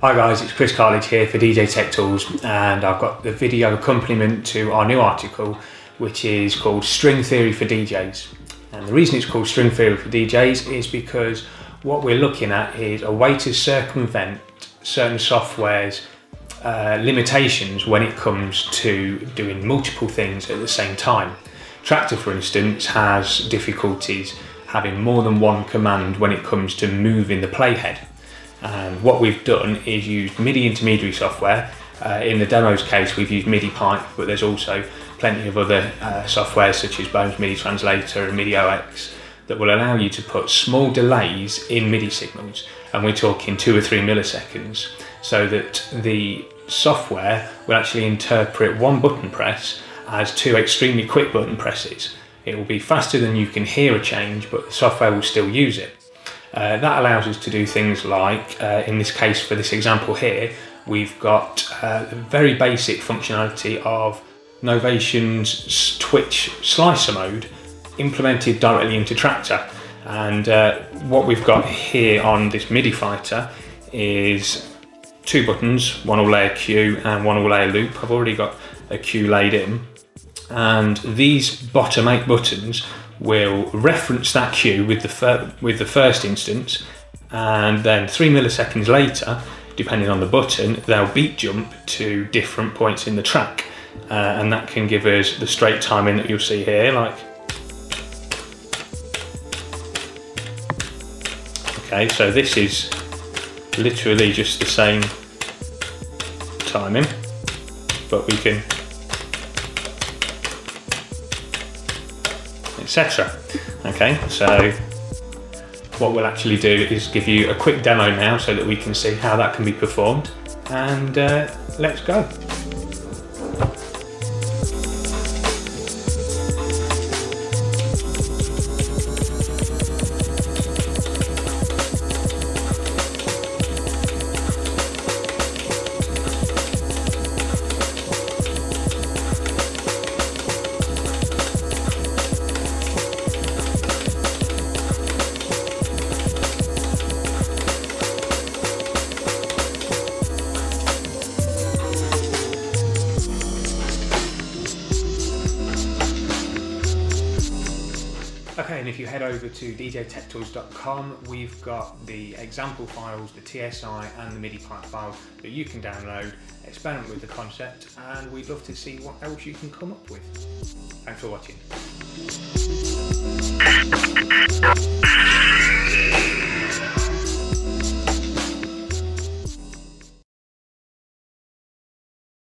Hi guys, it's Chris Cartledge here for DJ Tech Tools and I've got the video accompaniment to our new article which is called String Theory for DJs. And the reason it's called String Theory for DJs is because what we're looking at is a way to circumvent certain software's uh, limitations when it comes to doing multiple things at the same time. Traktor, for instance, has difficulties having more than one command when it comes to moving the playhead. And what we've done is used MIDI intermediary software. Uh, in the demo's case, we've used MIDI pipe, but there's also plenty of other uh, software such as Bome's MIDI Translator and MIDI OX that will allow you to put small delays in MIDI signals. And we're talking two or three milliseconds so that the software will actually interpret one button press as two extremely quick button presses. It will be faster than you can hear a change, but the software will still use it. Uh, that allows us to do things like, uh, in this case for this example here, we've got uh, very basic functionality of Novation's Twitch slicer mode implemented directly into Traktor. And uh, what we've got here on this MIDI fighter is two buttons, one all layer cue and one all layer loop. I've already got a cue laid in. And these bottom eight buttons will reference that cue with the, with the first instance, and then three milliseconds later, depending on the button, they'll beat jump to different points in the track. Uh, and that can give us the straight timing that you'll see here, like. Okay, so this is literally just the same timing, but we can etc. Okay, so what we'll actually do is give you a quick demo now so that we can see how that can be performed and uh, let's go. and if you head over to djtechtools.com, we've got the example files, the TSI and the MIDI pipe files that you can download, experiment with the concept, and we'd love to see what else you can come up with. Thanks for watching.